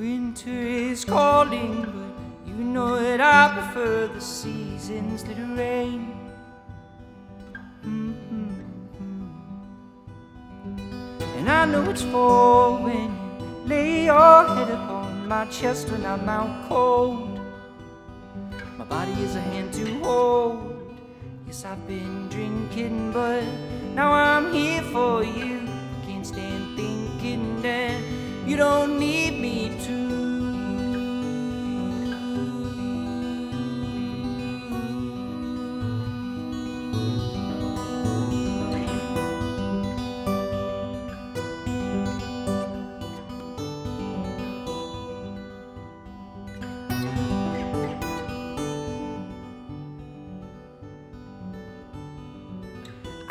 Winter is calling, but you know that I prefer the seasons that rain. Mm-hmm. And I know it's fall when you lay your head upon my chest when I'm out cold. My body is a hand to hold. Yes, I've been drinking, but now I'm here for you. Can't stand thinking that you don't need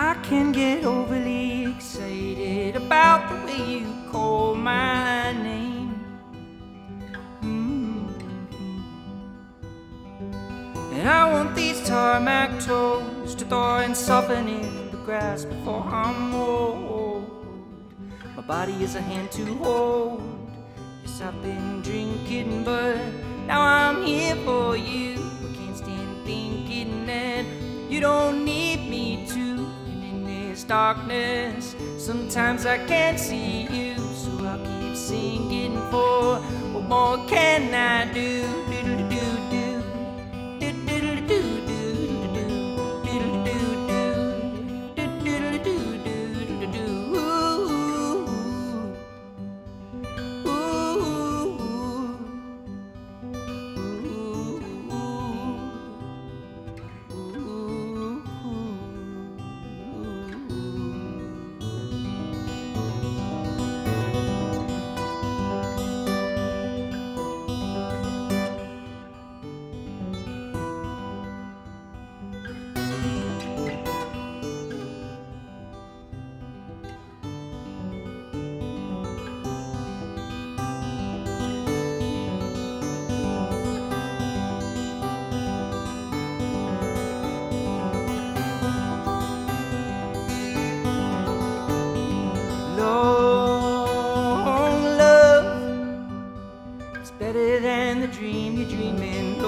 I can get overly excited about the way you call my name. Mm-hmm. And I want these tarmac toes to thaw and soften in the grass before I'm old. My body is a hand to hold. Yes, I've been drinking, but now I'm here for you. Darkness, sometimes I can't see you. So I'll keep singing for what more can I do? Dream you're dreaming.